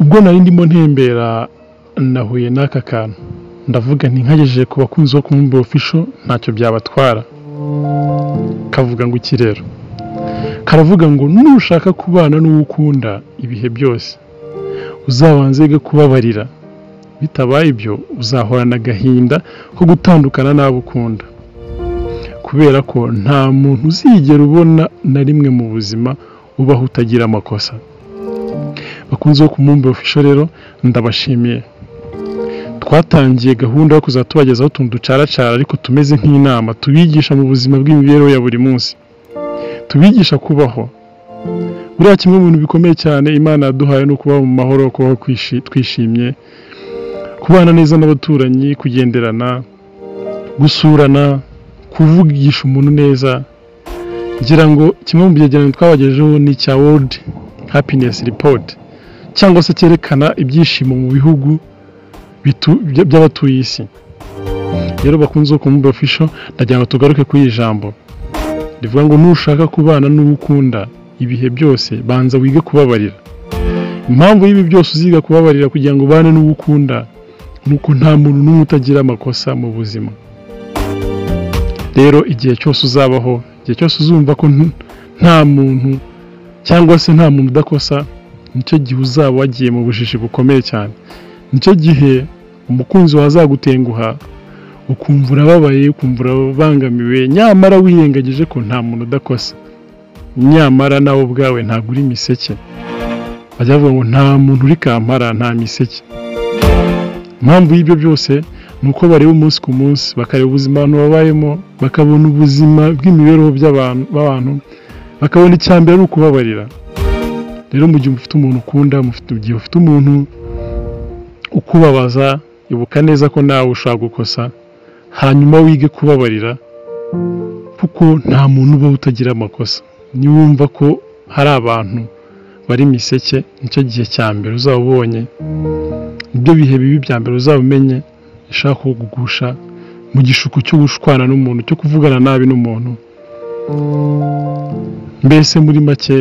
ubwo nari ndimo ntembera nahuye n'aka kantu. Ndavuga nti nkagejeje ku bakunzi bo ku Mumbi Official ntacyo byabatwara. Kavuga ngo iki rero karavuga ngo nushaka kubana n'uwo ukunda ibihe byose. Uzabanze kubabarira. Bitabaye ibyo uzahorana agahinda ko gutandukana n'abo ukunda kubera ko nta muntu uzigera ubona na rimwe mu buzima ubaho utagira amakosa. Bakunze bo ku Mumbi Official rero ndabashimiye. Twatangiye gahunda yo kuzajya tubagezaho utuntu ducaracara ariko tumeze nk'inama tubigisha mu buzima bw'imibereho ya buri munsi. Tubigisha kubaho. Buriya kimwe mu bintu bikomeye cyane imana yaduhaye ni ukubaho mu mahoro kubaho twishimye kubana neza n'abaturanyi kugenderana gusurana kuvugisha umuntu neza. Ngira ngo kimwe mu byegeranyo twabagejeho ni icya world happiness report cyangwa se cyerekana ibyishimo mu bihugu by'abatuye isi. Rero bakunze ku Mumbi Official ndagira ngo tugaruke kuri iri jambo. Rivuga ngo nushaka kubana n'uwo ukunda ibihe byose banza wige kubabarira. Impamvu y'ibi byose uziga kubabarira kugira ngo ubane n'uwo ukunda ni uko nta muntu n'umwe utagira amakosa mu buzima. Rero igihe cyose uzabaho igihe cyose uzumva ko nta- muntu cyangwa se nta muntu udakosa ni cyo gihe uzaba wagiye mu bujiji bukomeye cyane. Nicyo gihe umukunzi wawe azagutenguha ukumva urababaye ukumva urabangamiwe nyamara wirengagije ko nta muntu udakosa. Nyamara nawe ubwawe ntabwo uri miseke bajya bavuga ngo nta muntu uri kampara nta miseke. Impamvu y'ibyo byose ni uko bareba umunsi ku munsi bakareba ubuzima abantu babayemo bakabona ubuzima bw'imibereho by'abantu bakabona icya mbere ari ukubabarira. Rero mu gihe ufite umuntu ukunda mu gihe ufite umuntu ukubabaza ibuka neza ko nawe ushobora gukosa hanyuma wige kubabarira kuko nta muntu uba utagira amakosa. Niwumva ko hari abantu bari miseke ni cyo gihe cya mbere uzaba ubonye ni byo bihe bibi bya mbere uzaba umenye ishaka kugugusha mu gishuko cyo gushwana n'umuntu cyo kuvugana nabi n'umuntu. Mbese muri make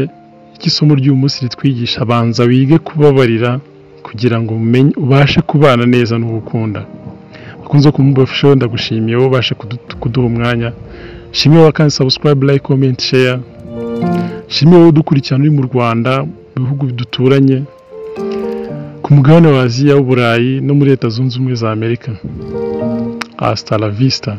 icyo isomo ry'uyu munsi ritwigisha banza wige kubabarira kugira ngo ubashe kubana neza n'uwo ukunda bakunze kumubona official ndagushimiye wowe ubashe kudu- kuduha umwanya. Shimwe wowe kandi subscribe like comment shimwe wowe udukurikirana uri mu Rwanda mu bihugu duturanye ku mugabane wa Aziya w'Uburayi no muri Leta Zunze Ubumwe za Amerika. Hasta la vista.